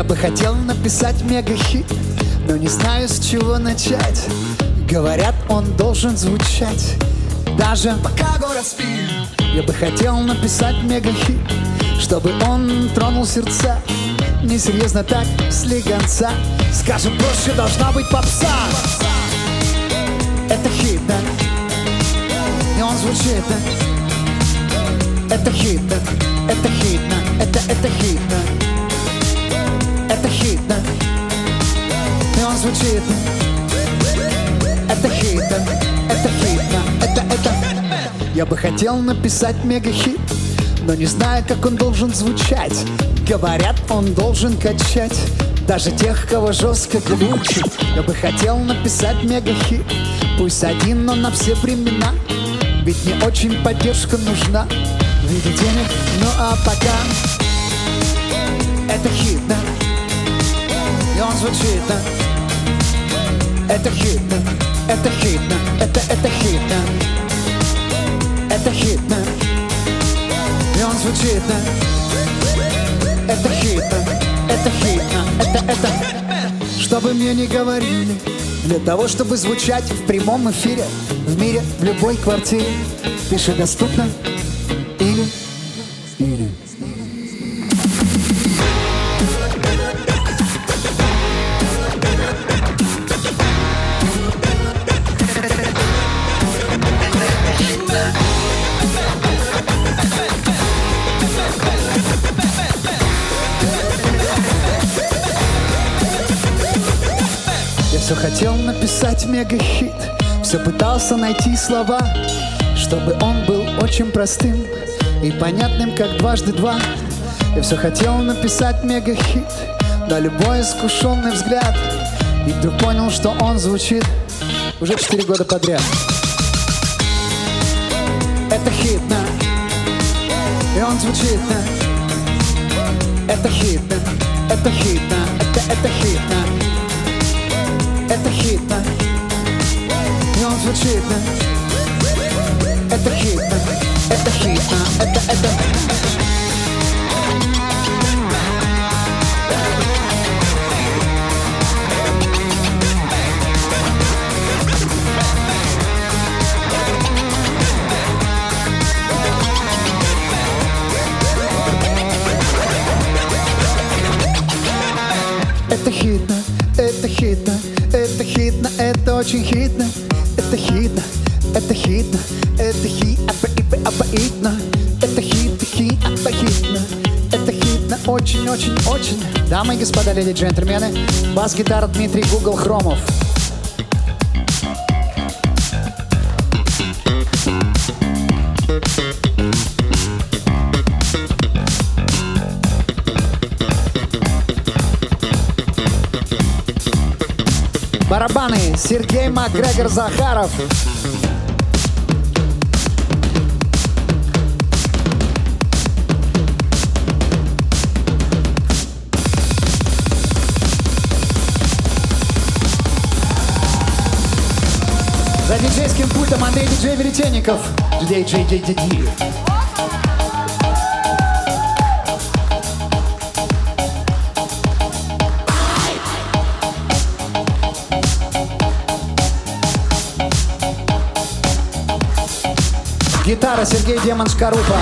Я бы хотел написать мега-хит, но не знаю, с чего начать. Говорят, он должен звучать даже пока город спит. Я бы хотел написать мега-хит, чтобы он тронул сердца. Несерьезно так, слегонца. Скажем проще, должна быть попса. Это хит, да? И он звучит, да? Это хит, да? Это хит, да? Это, это хит, да? Да? И он звучит? Это хит, да? Это хит, да? Это, это... Я бы хотел написать мега-хит, но не знаю, как он должен звучать. Говорят, он должен качать даже тех, кого жестко глючит. Я бы хотел написать мега-хит, пусть один, но на все времена. Ведь мне очень поддержка нужна в виде денег, ну а пока это хит, да? Он звучит? Это хит, да? Это хит, да? Это, это хит, да? Это хит, да? И он звучит? Это хит, да? Это хит, да? Это, это... Чтобы мне не говорили, для того, чтобы звучать в прямом эфире, в мире, в любой квартире, пиши доступно все хотел написать мега-хит Все пытался найти слова Чтобы он был очень простым И понятным, как дважды два Я все хотел написать мега-хит На любой искушенный взгляд И вдруг понял, что он звучит Уже четыре года подряд Это хит, да? И он звучит, да? Это хит, да? Это хит, да? Это, это хит, да? Это хит, да? И он звучит, да? Это хит, да? Это хит, да? Это, это... Это хитно, это хитно, это хитно, это очень хитно, это хитно, это хитно, это хит, апа, апаитно, это хит, хит, апахитно, это хитно, очень-очень-очень. Дамы и господа, леди джентльмены, бас-гитара Дмитрий Гугл Хромов. Барабаны Сергей Макгрегор Захаров. За диджейским пультом Андрей Диджей Веретенников. Диджей, диджей, диджей. Гитара Сергей Демон Шкарупа.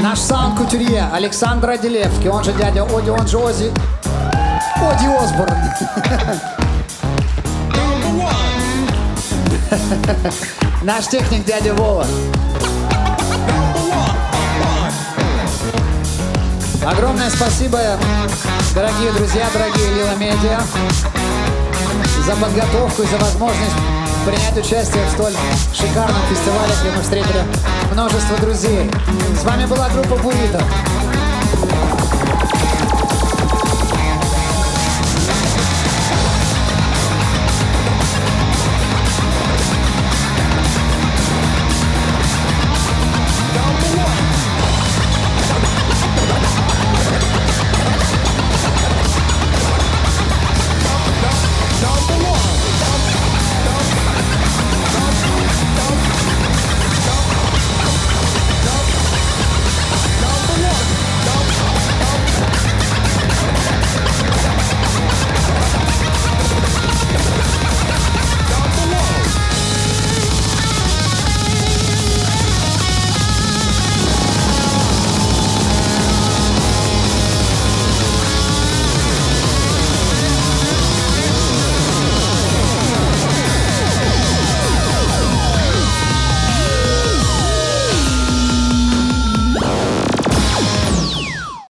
Наш саунд-кутюрье Александр Аделевский, он же дядя Оди, он же Ози. Оди Осборн. Наш техник дядя Вова. Огромное спасибо, дорогие друзья, дорогие Лила Медиа, за подготовку и за возможность принять участие в столь шикарном фестивале, где мы встретили множество друзей. С вами была группа Бурито.